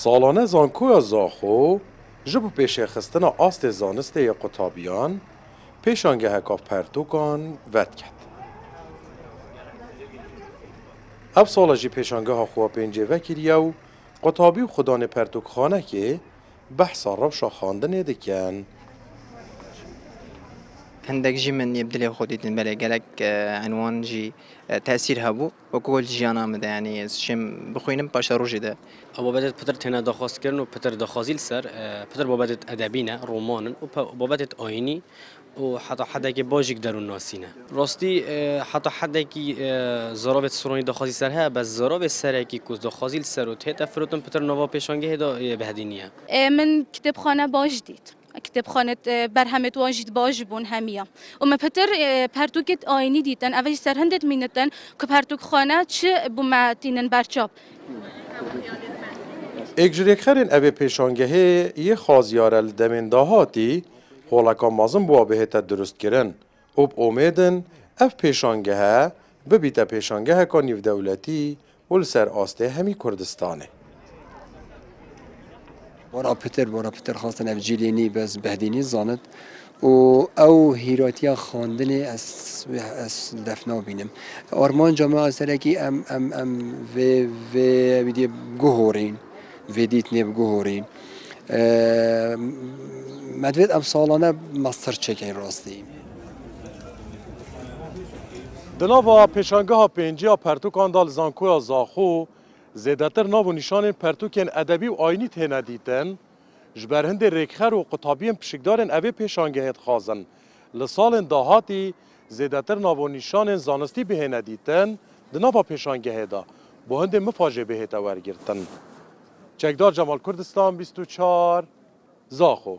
سالانه زانکویا زاخو جبو پیش خستن آست زانست یا قطابیان پیشانگه هکاف پرتوکان ود کرد. اب سالا جی پیشانگه ها خواه پینجه وکریه و قطابی و خدان پرتوک خانه که بحثا روشا خواندن دکن عندك جي من يبدل خودي تنبلي قالك آه، عنوان جي آه، تأثير هبو وكل جي أنا مدا يعني شم بخوينم باشا روجي ده أبو بدت بتر تنا دخوز كرن و بتر دخوزي لسر آه، بتر بو بدت أدابينا رومان و بو بدت آيني و حتی حدی که باجیک درون ناسینه راستی حتی حدی زراب سروني دخوزي سر ها بس زراب سر كي كوز دخوازی سر و ته تفروتن پتر نوا پشانگه دا بهدينيا من کتابخانه باج ديت کتێبخانە باش دیت کتێبخانت بەرهەمێت واژیت باش بوون هەمیە ومە پتر پەرتوکت ئاینی دیتن ئەوەی سەر هەندێت مینەتەن کە پەرتوکخانە چ بوومەتینن بەرچاپ. اگجریکخرین اوه پیشانگهه یه خازیارل دمین داهاتی هولکا مازم بوا بهتا درست کرن. اوب اومیدن اف پیشانگهه ببیتا پیشانگهه که نیو دولتی ول سر آسته همی کردستانه. ورا پتر ورا پتر خواستن اف جیلینی بس بهدینی زاند. و او هیراتیا خواندن از از دفنا بینم. آرمان جامعه سرکی ام ام ام و و ویدی گوهورین. ویدیت نب گوهورین. مدوید ام سالانه مستر چکین راستی. دناوا پیشانگه ها پنجی ها پرتوکان دال زانکویا زاخو زیدتر ناو و نشان پرتوکین ادبی و آینی تینه دیتن جبر هند ریکخر و قطابین پشکدارن اوی پیشانگه هت خازن. لسال داهاتی زیدتر ناو و نشان زانستی به دیتن دناوا پیشانگه دا با هند مفاجه به ورگرتن چکدار جمال کردستان 24 زاخو.